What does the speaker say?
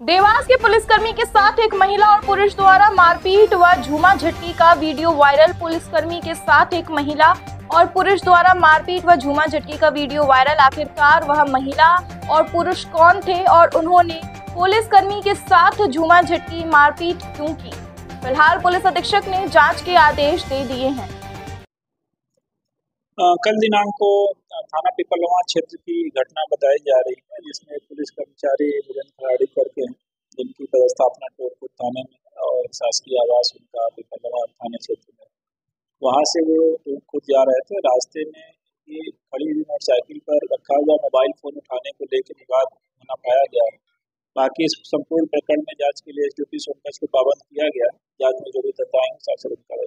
देवास के पुलिसकर्मी के साथ एक महिला और पुरुष द्वारा मारपीट व झूमा झटकी का वीडियो वायरल। पुलिसकर्मी के साथ एक महिला और पुरुष द्वारा मारपीट व झूमा झटकी का वीडियो वायरल। आखिरकार वह महिला और पुरुष कौन थे और उन्होंने पुलिसकर्मी के साथ झूमा झटकी मारपीट क्यों की? फ़िलहाल पुलिस अधीक्षक ने जाँच के आदेश दे दिए हैं। कल दिनांक को थाना पिपलवा क्षेत्र की घटना बताई जा रही है, जिसमें पुलिस कर्मचारी बुलंद खिलाड़ी करके जिनकी पदस्थापना टोरपुर थाने में और शासकीय आवास उनका पिपलवा थाने क्षेत्र में वहाँ से वो खुद जा रहे थे, रास्ते में ये खड़ी हुई मोटरसाइकिल पर रखा हुआ मोबाइल फ़ोन उठाने को लेकर विवाद होना पाया गया बाकी इस संपूर्ण प्रकरण में जाँच के लिए एस डी पी सोनभद्र को पाबंद किया गया, जाँच में जो भी तथ्य आएँगे कार्रवाई